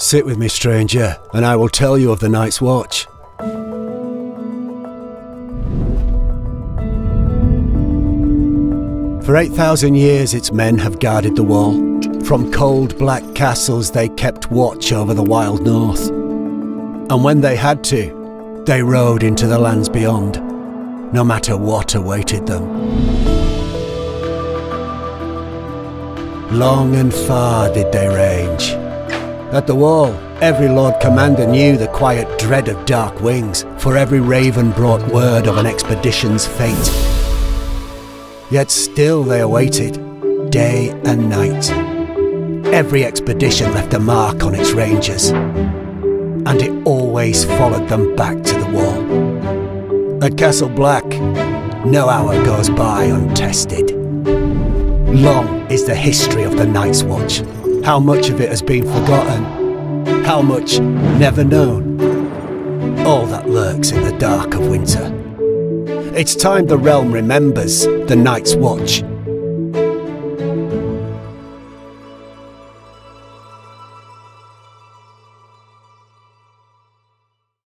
Sit with me, stranger, and I will tell you of the Night's Watch. For 8,000 years, its men have guarded the wall. From cold black castles, they kept watch over the wild north. And when they had to, they rode into the lands beyond, no matter what awaited them. Long and far did they range. At the wall, every Lord Commander knew the quiet dread of dark wings, for every raven brought word of an expedition's fate. Yet still they awaited, day and night. Every expedition left a mark on its rangers, and it always followed them back to the wall. At Castle Black, no hour goes by untested. Long is the history of the Night's Watch. How much of it has been forgotten? How much never known? All that lurks in the dark of winter. It's time the realm remembers the Night's Watch